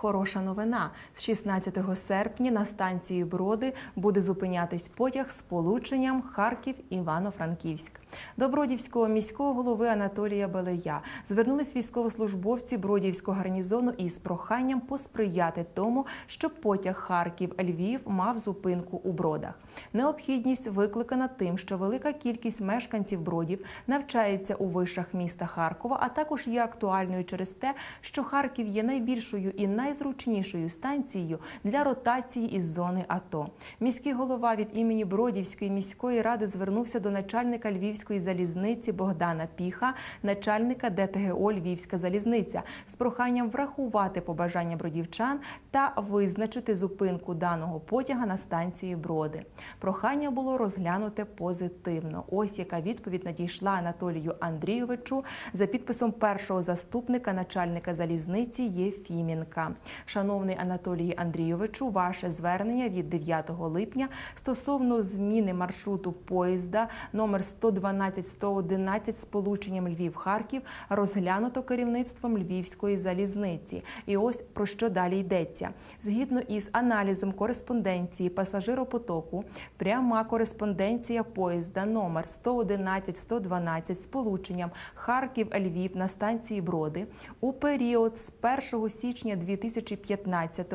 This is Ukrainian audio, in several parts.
хороша новина. З 16 серпня на станції Броди буде зупинятись потяг з полученням Харків Івано-Франківськ. До Бродівського міського голови Анатолія Белея звернулись військовослужбовці Бродівського гарнізону із проханням посприяти тому, щоб потяг Харків Львів мав зупинку у Бродах. Необхідність викликана тим, що велика кількість мешканців Бродів навчається у вишах міста Харкова, а також є актуальною через те, що Харків є найбільшою і найзручнішою станцією для ротації із зони АТО. Міський голова від імені Бродівської міської ради звернувся до начальника Львівської залізниці Богдана Піха, начальника ДТГО Львівська залізниця з проханням врахувати побажання бродівчан та визначити зупинку даного потяга на станції Броди. Прохання було розглянуте позитивно. Ось яка відповідь надійшла Анатолію Андрійовичу за підписом першого заступника начальника залізниці Єфімінка. Шановний Анатолій Андрійовичу, ваше звернення від 9 липня стосовно зміни маршруту поїзда номер 112-111 з полученням Львів-Харків розглянуто керівництвом Львівської залізниці. І ось про що далі йдеться. Згідно із аналізом кореспонденції пасажиропотоку, пряма кореспонденція поїзда номер 111-112 з полученням Харків-Львів на станції Броди у період з 1 січня 2015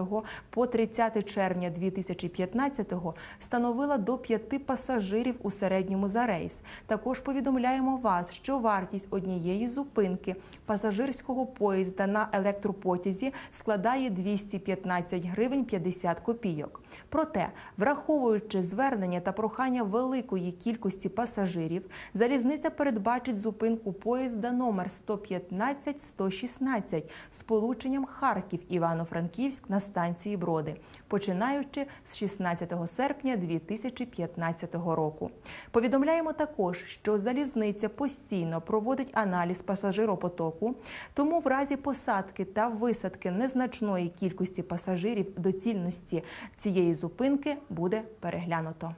по 30 червня 2015 становила до 5 пасажирів у середньому за рейс. Також повідомляємо вас, що вартість однієї зупинки пасажирського поїзда на електропотязі складає 215 гривень 50 копійок. Проте, враховуючи звернення та прохання великої кількості пасажирів, залізниця передбачить зупинку поїзда номер 115-116 з полученням Харків Івано-Франківськ на станції Броди, починаючи з 16 серпня 2015 року. Повідомляємо також, що залізниця постійно проводить аналіз пасажиропотоку, тому в разі посадки та висадки незначної кількості пасажирів доцільності цієї зупинки буде переглянуто.